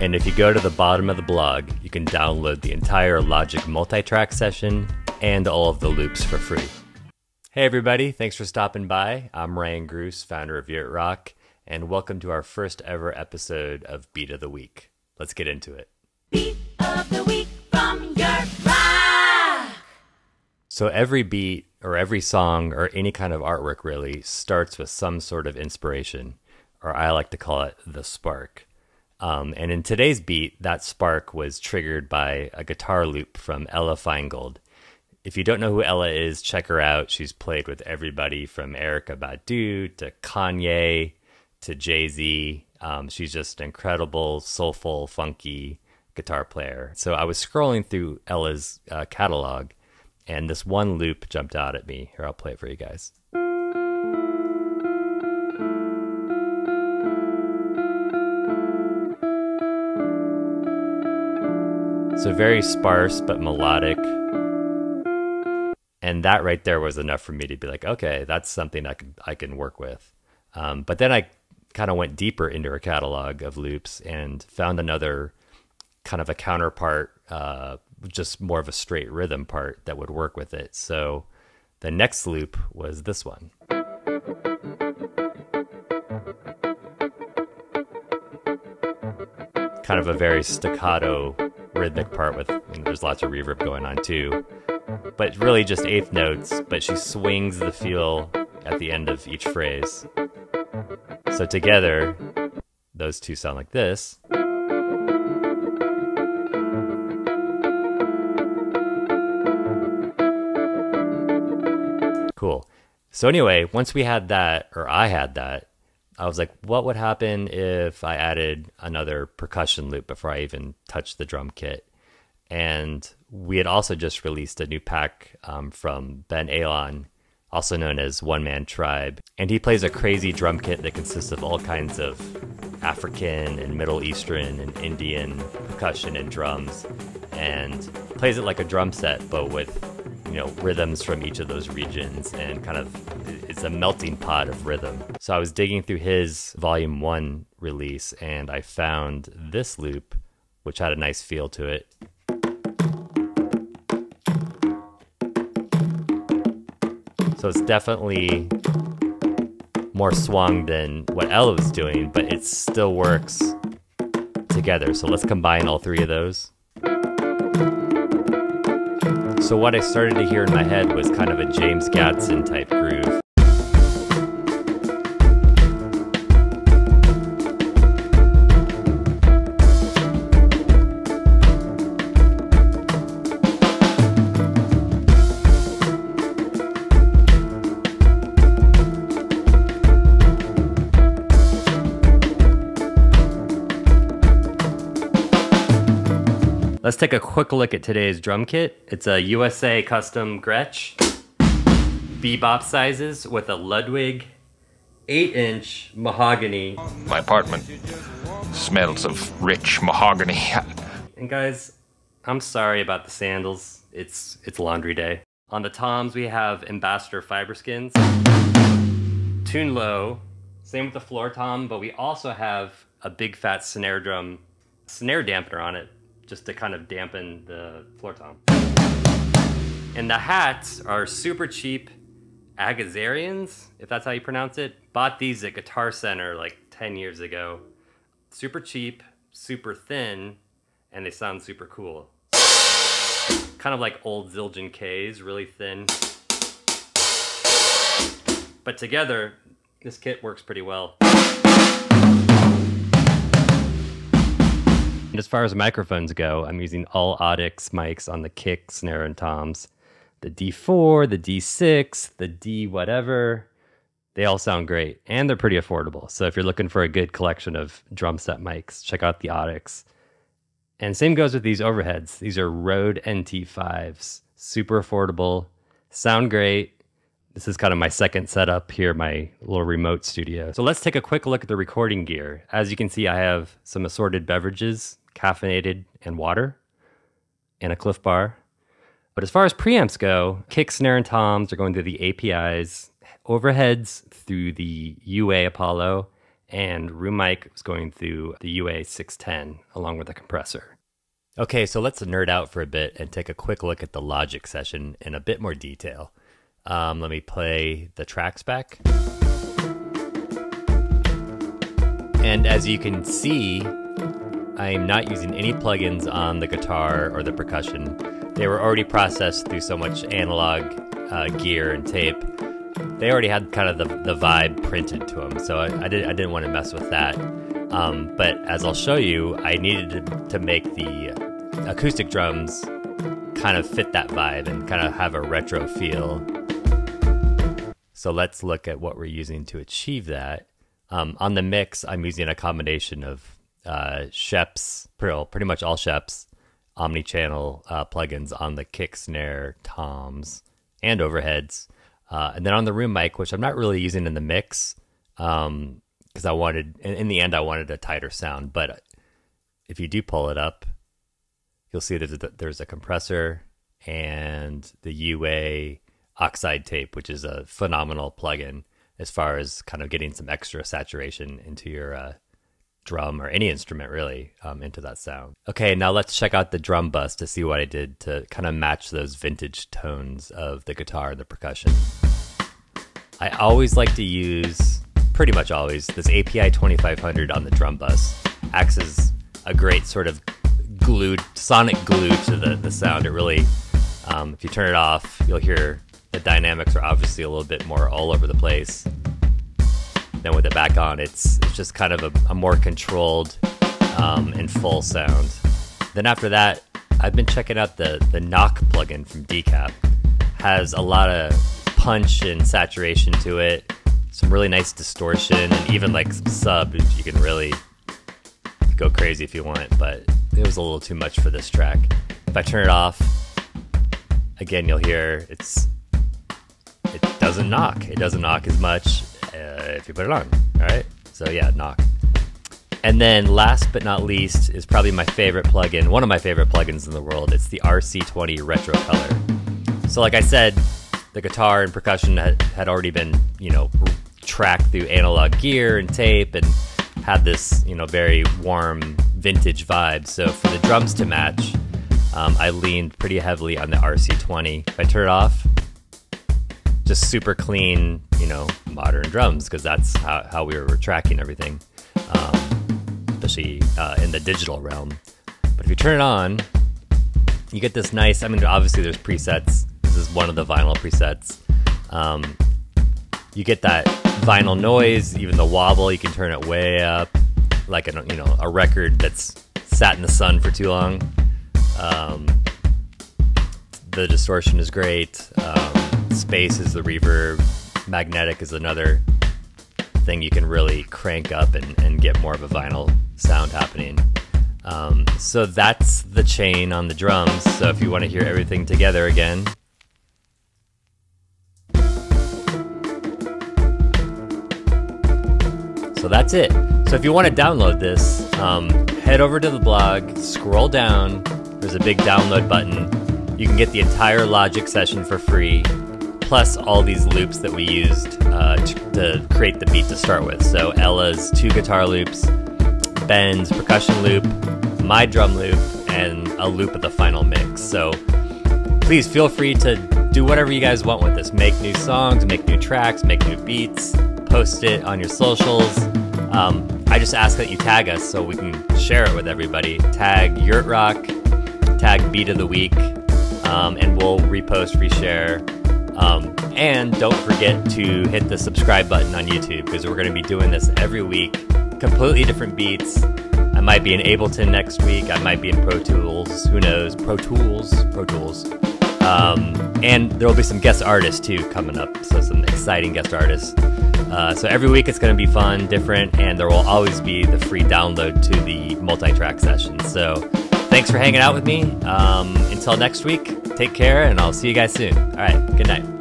And if you go to the bottom of the blog, you can download the entire Logic multi-track session and all of the loops for free. Hey everybody, thanks for stopping by. I'm Ryan Groos, founder of Yurt Rock, and welcome to our first ever episode of Beat of the Week. Let's get into it. Beat of the week from Yurt Rock. So every beat or every song or any kind of artwork really starts with some sort of inspiration, or I like to call it the spark. Um, and in today's beat, that spark was triggered by a guitar loop from Ella Feingold. If you don't know who Ella is, check her out. She's played with everybody from Erykah Badu to Kanye to Jay Z. Um, she's just an incredible, soulful, funky guitar player. So I was scrolling through Ella's uh, catalog, and this one loop jumped out at me. Here, I'll play it for you guys. So very sparse but melodic. And that right there was enough for me to be like, okay, that's something I can I can work with. Um, but then I kind of went deeper into her catalog of loops and found another kind of a counterpart, uh, just more of a straight rhythm part that would work with it. So the next loop was this one. Kind of a very staccato rhythmic part with there's lots of reverb going on too. But really just eighth notes, but she swings the feel at the end of each phrase. So together, those two sound like this. Cool. So anyway, once we had that, or I had that, I was like, what would happen if I added another percussion loop before I even touched the drum kit? And we had also just released a new pack um, from Ben Alon, also known as One Man Tribe. And he plays a crazy drum kit that consists of all kinds of African and Middle Eastern and Indian percussion and drums, and plays it like a drum set, but with you know rhythms from each of those regions and kind of it's a melting pot of rhythm. So i was digging through his volume one release and i found this loop which had a nice feel to it. So it's definitely more swung than what ella was doing but it still works together. So let's combine all three of those so what I started to hear in my head was kind of a James Gadson type groove. Take a quick look at today's drum kit. It's a USA custom Gretsch, bebop sizes with a Ludwig 8 inch mahogany. My apartment smells of rich mahogany. And guys, I'm sorry about the sandals. It's it's laundry day. On the toms, we have Ambassador fiber skins. Tune low. Same with the floor tom, but we also have a big fat snare drum snare dampener on it just to kind of dampen the floor tom. And the hats are super cheap Agazarians, if that's how you pronounce it. Bought these at Guitar Center like 10 years ago. Super cheap, super thin, and they sound super cool. Kind of like old Zildjian Ks, really thin. But together, this kit works pretty well. And as far as microphones go, I'm using all Audix mics on the kick, snare, and toms. The D4, the D6, the D whatever, they all sound great and they're pretty affordable. So if you're looking for a good collection of drum set mics, check out the Audix. And same goes with these overheads. These are Rode NT5s, super affordable, sound great. This is kind of my second setup here, my little remote studio. So let's take a quick look at the recording gear. As you can see, I have some assorted beverages, caffeinated, and water, and a Clif Bar. But as far as preamps go, kick, snare, and toms are going through the APIs, overheads through the UA Apollo, and room mic was going through the UA 610 along with a compressor. Okay, so let's nerd out for a bit and take a quick look at the Logic session in a bit more detail. Um, let me play the tracks back. And as you can see, I am not using any plugins on the guitar or the percussion. They were already processed through so much analog uh, gear and tape. They already had kind of the, the vibe printed to them, so I, I, did, I didn't want to mess with that. Um, but as I'll show you, I needed to, to make the acoustic drums kind of fit that vibe and kind of have a retro feel. So let's look at what we're using to achieve that. Um, on the mix, I'm using a combination of uh, Scheps, pretty much all Scheps omni-channel uh, plugins on the kick, snare, toms, and overheads. Uh, and then on the room mic, which I'm not really using in the mix, because um, I wanted, in, in, the end, I wanted a tighter sound. But if you do pull it up, you'll see that there's a compressor and the UA oxide tape, which is a phenomenal plugin as far as kind of getting some extra saturation into your uh, drum or any instrument really um, into that sound. Okay, now let's check out the drum bus to see what I did to kind of match those vintage tones of the guitar and the percussion. I always like to use, pretty much always, this API 2500 on the drum bus. Acts as a great sort of glue, sonic glue to the, the sound. It really, um, if you turn it off, you'll hear the dynamics are obviously a little bit more all over the place. Then with it back on, it's it's just kind of a, a more controlled um, and full sound. Then after that, I've been checking out the the knock plugin from Decap. Has a lot of punch and saturation to it. Some really nice distortion and even like sub. You can really go crazy if you want, but it was a little too much for this track. If I turn it off, again, you'll hear it's it doesn't knock. It doesn't knock as much uh, if you put it on. All right. So yeah, knock. And then last but not least is probably my favorite plugin, one of my favorite plugins in the world. It's the RC20 Retro Color. So like I said, the guitar and percussion had, had already been, you know, tracked through analog gear and tape and had this, you know, very warm vintage vibe. So for the drums to match, um, I leaned pretty heavily on the RC20. If I turn it off, just super clean, you know, modern drums because that's how, how we were tracking everything, um, especially uh, in the digital realm. But if you turn it on, you get this nice. I mean, obviously there's presets. This is one of the vinyl presets. Um, you get that vinyl noise, even the wobble. You can turn it way up, like a you know a record that's sat in the sun for too long. Um, the distortion is great. Um, space is the reverb, magnetic is another thing you can really crank up and, and get more of a vinyl sound happening. Um, so that's the chain on the drums. So if you want to hear everything together again, so that's it. So if you want to download this, um, head over to the blog, scroll down. There's a big download button. You can get the entire Logic session for free plus all these loops that we used uh, to, to, create the beat to start with. So Ella's two guitar loops, Ben's percussion loop, my drum loop, and a loop of the final mix. So please feel free to do whatever you guys want with this. Make new songs, make new tracks, make new beats, post it on your socials. Um, I just ask that you tag us so we can share it with everybody. Tag Yurt Rock, tag Beat of the Week, um, and we'll repost, reshare. Um, and don't forget to hit the subscribe button on YouTube because we're going to be doing this every week. Completely different beats. I might be in Ableton next week. I might be in Pro Tools. Who knows? Pro Tools. Pro Tools. Um, and there will be some guest artists too coming up. So some exciting guest artists. Uh, so every week it's going to be fun, different, and there will always be the free download to the multi-track session. So thanks for hanging out with me. Um, until next week, take care, and I'll see you guys soon. All right, good night.